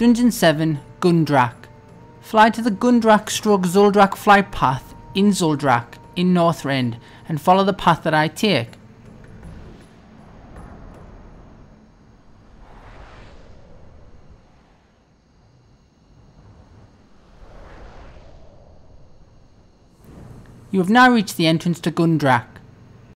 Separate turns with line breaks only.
Dungeon 7 Gundrak. Fly to the Gundrak stroke Zul'Drak flight path in Zul'Drak in Northrend and follow the path that I take. You have now reached the entrance to Gundrak.